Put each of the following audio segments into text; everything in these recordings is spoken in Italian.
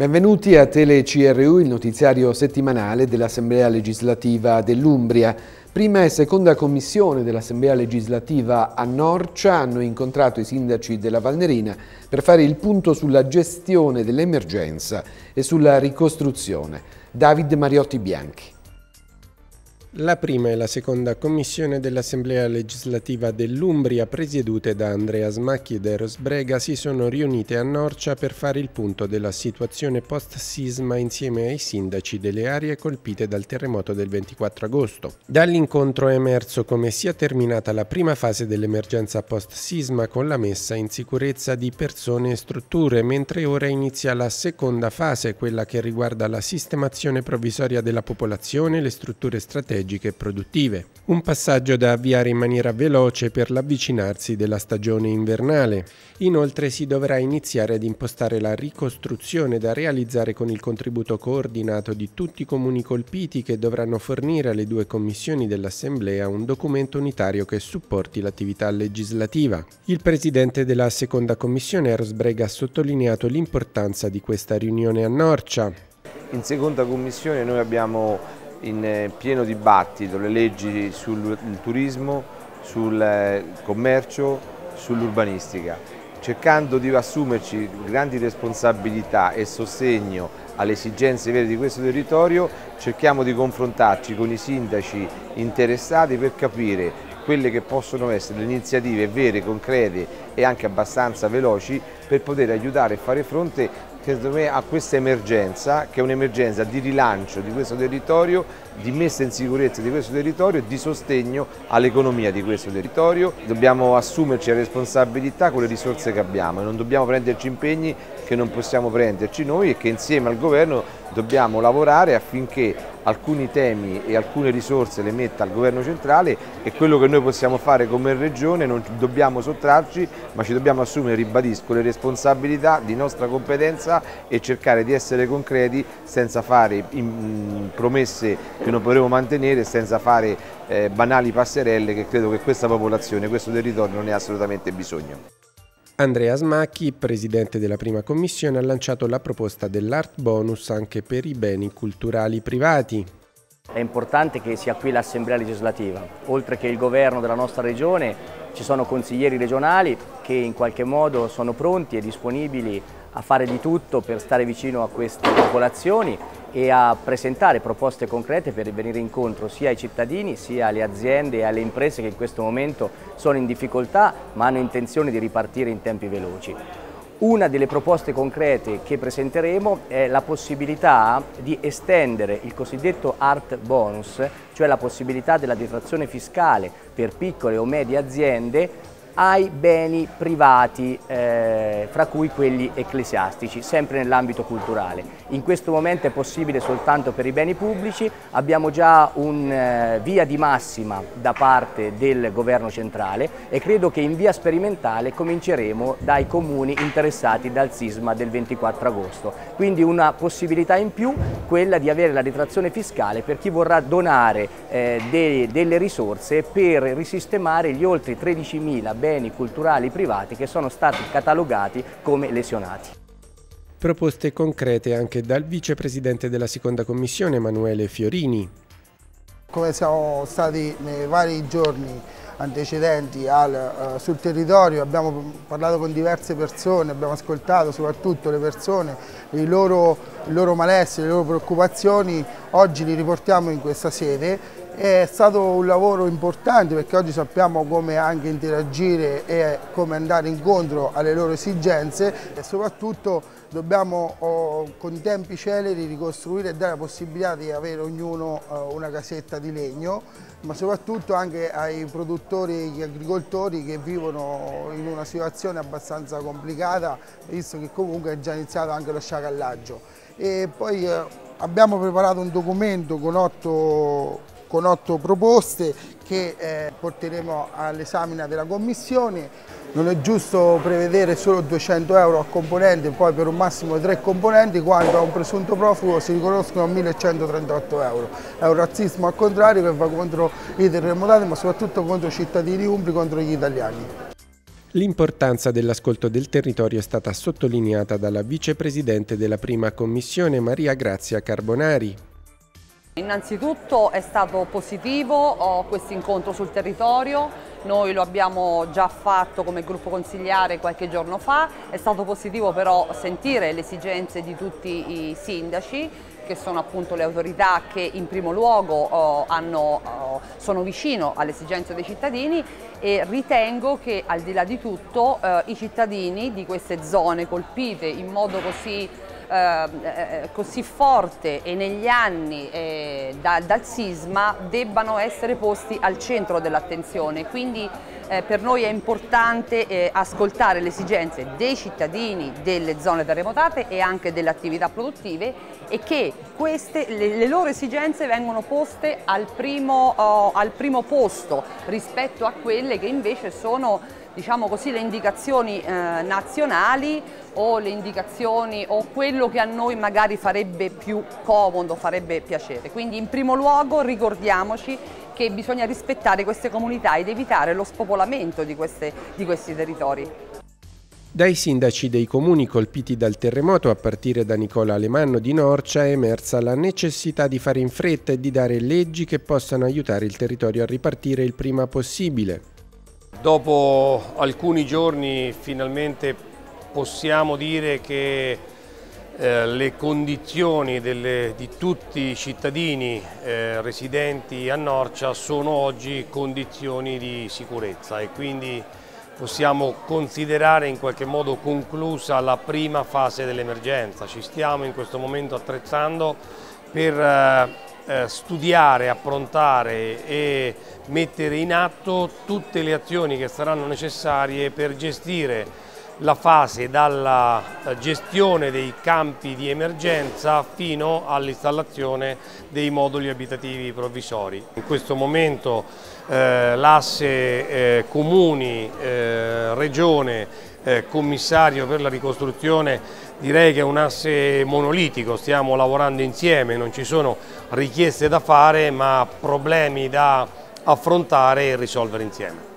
Benvenuti a Tele CRU, il notiziario settimanale dell'Assemblea legislativa dell'Umbria. Prima e seconda commissione dell'Assemblea legislativa a Norcia hanno incontrato i sindaci della Valnerina per fare il punto sulla gestione dell'emergenza e sulla ricostruzione. David Mariotti Bianchi. La prima e la seconda commissione dell'Assemblea legislativa dell'Umbria, presiedute da Andrea Smacchi ed Eros Brega, si sono riunite a Norcia per fare il punto della situazione post-sisma insieme ai sindaci delle aree colpite dal terremoto del 24 agosto. Dall'incontro è emerso come sia terminata la prima fase dell'emergenza post-sisma con la messa in sicurezza di persone e strutture, mentre ora inizia la seconda fase, quella che riguarda la sistemazione provvisoria della popolazione, le strutture strategiche strategiche e produttive. Un passaggio da avviare in maniera veloce per l'avvicinarsi della stagione invernale. Inoltre si dovrà iniziare ad impostare la ricostruzione da realizzare con il contributo coordinato di tutti i comuni colpiti che dovranno fornire alle due commissioni dell'Assemblea un documento unitario che supporti l'attività legislativa. Il presidente della seconda commissione Eros Brega ha sottolineato l'importanza di questa riunione a Norcia. In seconda commissione noi abbiamo in eh, pieno dibattito le leggi sul turismo, sul eh, commercio, sull'urbanistica, cercando di assumerci grandi responsabilità e sostegno alle esigenze vere di questo territorio, cerchiamo di confrontarci con i sindaci interessati per capire quelle che possono essere le iniziative vere, concrete e anche abbastanza veloci per poter aiutare e fare fronte secondo me a questa emergenza, che è un'emergenza di rilancio di questo territorio, di messa in sicurezza di questo territorio e di sostegno all'economia di questo territorio. Dobbiamo assumerci la responsabilità con le risorse che abbiamo e non dobbiamo prenderci impegni che non possiamo prenderci noi e che insieme al governo dobbiamo lavorare affinché alcuni temi e alcune risorse le metta il governo centrale e quello che noi possiamo fare come regione non dobbiamo sottrarci ma ci dobbiamo assumere, ribadisco, le responsabilità di nostra competenza e cercare di essere concreti senza fare promesse che non potremo mantenere, senza fare eh, banali passerelle che credo che questa popolazione, questo territorio non ne ha assolutamente bisogno. Andrea Smacchi, presidente della prima commissione, ha lanciato la proposta dell'Art Bonus anche per i beni culturali privati. È importante che sia qui l'Assemblea legislativa, oltre che il governo della nostra regione ci sono consiglieri regionali che in qualche modo sono pronti e disponibili a fare di tutto per stare vicino a queste popolazioni e a presentare proposte concrete per venire incontro sia ai cittadini sia alle aziende e alle imprese che in questo momento sono in difficoltà ma hanno intenzione di ripartire in tempi veloci. Una delle proposte concrete che presenteremo è la possibilità di estendere il cosiddetto art bonus, cioè la possibilità della detrazione fiscale per piccole o medie aziende ai beni privati, eh, fra cui quelli ecclesiastici, sempre nell'ambito culturale. In questo momento è possibile soltanto per i beni pubblici, abbiamo già un eh, via di massima da parte del governo centrale e credo che in via sperimentale cominceremo dai comuni interessati dal sisma del 24 agosto. Quindi una possibilità in più, quella di avere la detrazione fiscale per chi vorrà donare eh, de delle risorse per risistemare gli oltre 13.000 beni culturali privati che sono stati catalogati come lesionati. Proposte concrete anche dal vicepresidente della seconda commissione Emanuele Fiorini. Come siamo stati nei vari giorni antecedenti al, uh, sul territorio, abbiamo parlato con diverse persone, abbiamo ascoltato soprattutto le persone, i loro, loro malesseri, le loro preoccupazioni, oggi li riportiamo in questa sede è stato un lavoro importante perché oggi sappiamo come anche interagire e come andare incontro alle loro esigenze e soprattutto dobbiamo oh, con tempi celeri ricostruire e dare la possibilità di avere ognuno oh, una casetta di legno ma soprattutto anche ai produttori e agli agricoltori che vivono in una situazione abbastanza complicata visto che comunque è già iniziato anche lo sciacallaggio. E poi eh, abbiamo preparato un documento con otto con otto proposte che eh, porteremo all'esamina della Commissione. Non è giusto prevedere solo 200 euro a componente, poi per un massimo di tre componenti, quando a un presunto profugo si riconoscono 1138 euro. È un razzismo al contrario che va contro i terremotati, ma soprattutto contro i cittadini umbri, contro gli italiani. L'importanza dell'ascolto del territorio è stata sottolineata dalla vicepresidente della prima commissione Maria Grazia Carbonari. Innanzitutto è stato positivo questo incontro sul territorio, noi lo abbiamo già fatto come gruppo consigliare qualche giorno fa, è stato positivo però sentire le esigenze di tutti i sindaci che sono appunto le autorità che in primo luogo oh, hanno, oh, sono vicino alle esigenze dei cittadini e ritengo che al di là di tutto eh, i cittadini di queste zone colpite in modo così eh, così forte e negli anni eh, da, dal sisma debbano essere posti al centro dell'attenzione. Quindi eh, per noi è importante eh, ascoltare le esigenze dei cittadini delle zone terremotate e anche delle attività produttive e che queste, le, le loro esigenze vengono poste al primo, oh, al primo posto rispetto a quelle che invece sono diciamo così, le indicazioni eh, nazionali o le indicazioni o quello che a noi magari farebbe più comodo, farebbe piacere. Quindi in primo luogo ricordiamoci che bisogna rispettare queste comunità ed evitare lo spopolamento di, queste, di questi territori. Dai sindaci dei comuni colpiti dal terremoto, a partire da Nicola Alemanno di Norcia, è emersa la necessità di fare in fretta e di dare leggi che possano aiutare il territorio a ripartire il prima possibile. Dopo alcuni giorni finalmente possiamo dire che eh, le condizioni delle, di tutti i cittadini eh, residenti a Norcia sono oggi condizioni di sicurezza e quindi possiamo considerare in qualche modo conclusa la prima fase dell'emergenza. Ci stiamo in questo momento attrezzando per eh, eh, studiare, approntare e mettere in atto tutte le azioni che saranno necessarie per gestire la fase dalla eh, gestione dei campi di emergenza fino all'installazione dei moduli abitativi provvisori. In questo momento eh, l'asse eh, comuni, eh, regione, eh, commissario per la ricostruzione direi che è un asse monolitico, stiamo lavorando insieme, non ci sono richieste da fare ma problemi da affrontare e risolvere insieme.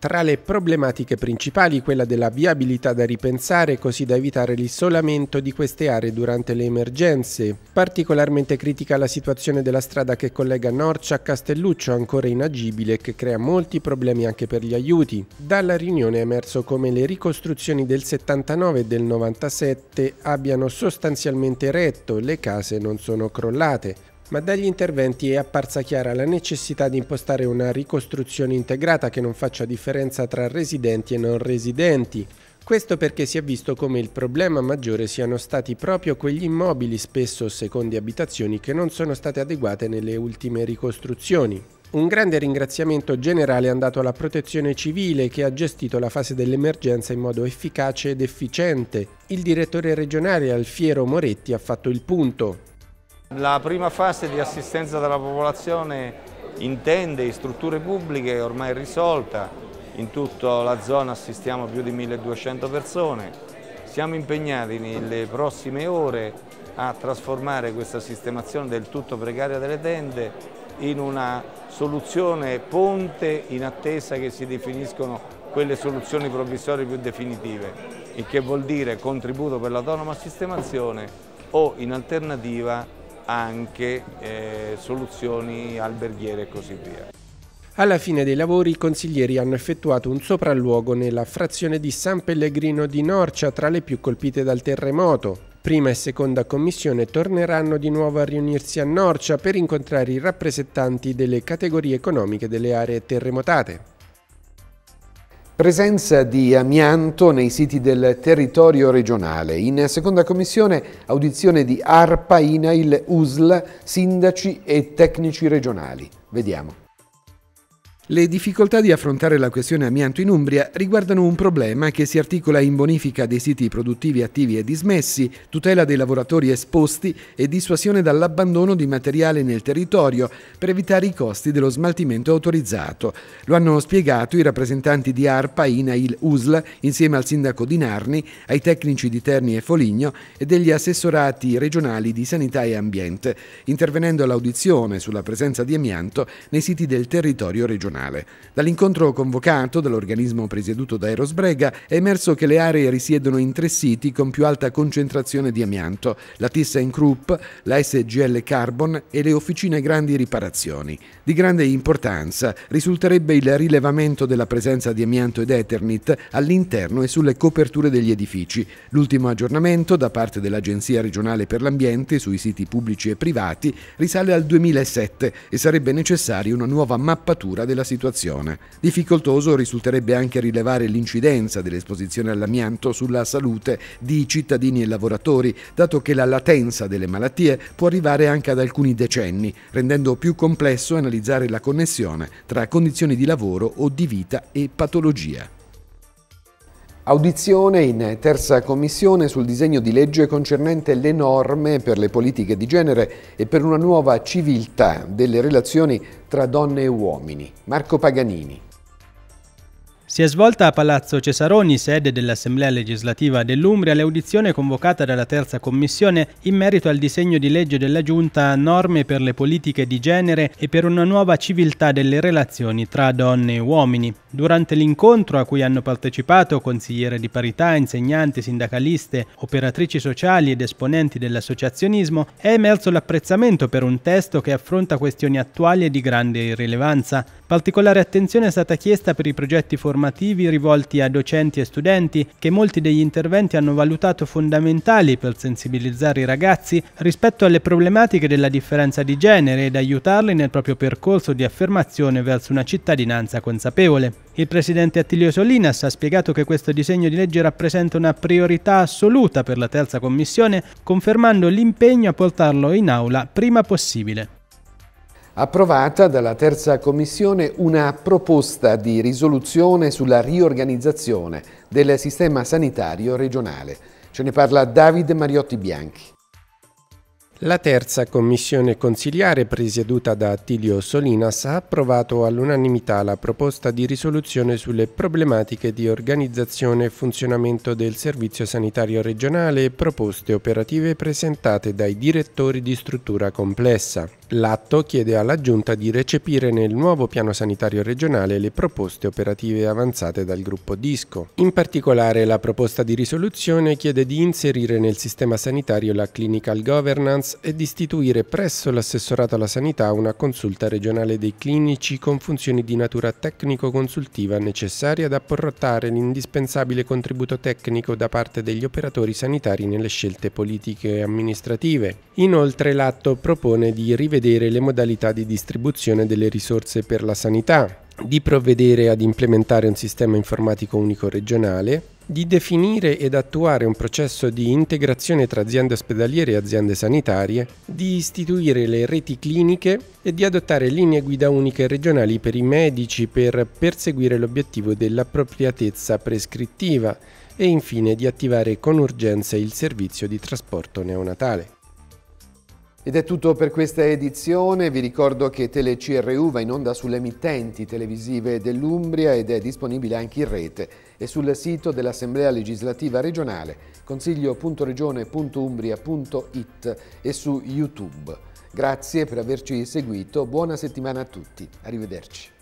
Tra le problematiche principali quella della viabilità da ripensare così da evitare l'isolamento di queste aree durante le emergenze. Particolarmente critica la situazione della strada che collega Norcia a Castelluccio ancora inagibile e che crea molti problemi anche per gli aiuti. Dalla riunione è emerso come le ricostruzioni del 79 e del 97 abbiano sostanzialmente retto, le case non sono crollate ma dagli interventi è apparsa chiara la necessità di impostare una ricostruzione integrata che non faccia differenza tra residenti e non residenti. Questo perché si è visto come il problema maggiore siano stati proprio quegli immobili, spesso secondi abitazioni, che non sono state adeguate nelle ultime ricostruzioni. Un grande ringraziamento generale è andato alla protezione civile che ha gestito la fase dell'emergenza in modo efficace ed efficiente. Il direttore regionale Alfiero Moretti ha fatto il punto. La prima fase di assistenza della popolazione intende in strutture pubbliche è ormai risolta, in tutta la zona assistiamo più di 1200 persone, siamo impegnati nelle prossime ore a trasformare questa sistemazione del tutto precaria delle tende in una soluzione ponte in attesa che si definiscono quelle soluzioni provvisorie più definitive, il che vuol dire contributo per l'autonoma sistemazione o in alternativa anche eh, soluzioni alberghiere e così via. Alla fine dei lavori i consiglieri hanno effettuato un sopralluogo nella frazione di San Pellegrino di Norcia tra le più colpite dal terremoto. Prima e seconda commissione torneranno di nuovo a riunirsi a Norcia per incontrare i rappresentanti delle categorie economiche delle aree terremotate. Presenza di amianto nei siti del territorio regionale. In seconda commissione audizione di ARPA, INAIL, USL, sindaci e tecnici regionali. Vediamo. Le difficoltà di affrontare la questione amianto in Umbria riguardano un problema che si articola in bonifica dei siti produttivi attivi e dismessi, tutela dei lavoratori esposti e dissuasione dall'abbandono di materiale nel territorio per evitare i costi dello smaltimento autorizzato. Lo hanno spiegato i rappresentanti di ARPA, INAIL, USL insieme al sindaco di Narni, ai tecnici di Terni e Foligno e degli assessorati regionali di Sanità e Ambiente, intervenendo all'audizione sulla presenza di amianto nei siti del territorio regionale. Regionale. Dall'incontro convocato dall'organismo presieduto da Erosbrega è emerso che le aree risiedono in tre siti con più alta concentrazione di amianto, la ThyssenKrupp, la SGL Carbon e le officine grandi riparazioni. Di grande importanza risulterebbe il rilevamento della presenza di amianto ed Eternit all'interno e sulle coperture degli edifici. L'ultimo aggiornamento da parte dell'Agenzia regionale per l'ambiente sui siti pubblici e privati risale al 2007 e sarebbe necessaria una nuova mappatura della situazione. Difficoltoso risulterebbe anche rilevare l'incidenza dell'esposizione all'amianto sulla salute di cittadini e lavoratori, dato che la latenza delle malattie può arrivare anche ad alcuni decenni, rendendo più complesso analizzare la connessione tra condizioni di lavoro o di vita e patologia. Audizione in terza commissione sul disegno di legge concernente le norme per le politiche di genere e per una nuova civiltà delle relazioni tra donne e uomini. Marco Paganini. Si è svolta a Palazzo Cesaroni, sede dell'Assemblea legislativa dell'Umbria, l'audizione convocata dalla terza commissione in merito al disegno di legge della Giunta Norme per le politiche di genere e per una nuova civiltà delle relazioni tra donne e uomini. Durante l'incontro a cui hanno partecipato consigliere di parità, insegnanti, sindacaliste, operatrici sociali ed esponenti dell'associazionismo, è emerso l'apprezzamento per un testo che affronta questioni attuali e di grande rilevanza. Particolare attenzione è stata chiesta per i progetti formativi formativi rivolti a docenti e studenti che molti degli interventi hanno valutato fondamentali per sensibilizzare i ragazzi rispetto alle problematiche della differenza di genere ed aiutarli nel proprio percorso di affermazione verso una cittadinanza consapevole. Il presidente Attilio Solinas ha spiegato che questo disegno di legge rappresenta una priorità assoluta per la terza commissione, confermando l'impegno a portarlo in aula prima possibile approvata dalla terza commissione una proposta di risoluzione sulla riorganizzazione del sistema sanitario regionale. Ce ne parla Davide Mariotti Bianchi. La terza commissione consiliare presieduta da Attilio Solinas ha approvato all'unanimità la proposta di risoluzione sulle problematiche di organizzazione e funzionamento del servizio sanitario regionale e proposte operative presentate dai direttori di struttura complessa. L'atto chiede alla Giunta di recepire nel nuovo piano sanitario regionale le proposte operative avanzate dal gruppo Disco. In particolare la proposta di risoluzione chiede di inserire nel sistema sanitario la clinical governance e di istituire presso l'assessorato alla sanità una consulta regionale dei clinici con funzioni di natura tecnico-consultiva necessarie ad apportare l'indispensabile contributo tecnico da parte degli operatori sanitari nelle scelte politiche e amministrative. Inoltre l'atto propone di rivedere vedere le modalità di distribuzione delle risorse per la sanità, di provvedere ad implementare un sistema informatico unico regionale, di definire ed attuare un processo di integrazione tra aziende ospedaliere e aziende sanitarie, di istituire le reti cliniche e di adottare linee guida uniche regionali per i medici per perseguire l'obiettivo dell'appropriatezza prescrittiva e infine di attivare con urgenza il servizio di trasporto neonatale. Ed è tutto per questa edizione, vi ricordo che TeleCRU va in onda sulle emittenti televisive dell'Umbria ed è disponibile anche in rete e sul sito dell'Assemblea legislativa regionale consiglio.regione.umbria.it e su YouTube. Grazie per averci seguito, buona settimana a tutti, arrivederci.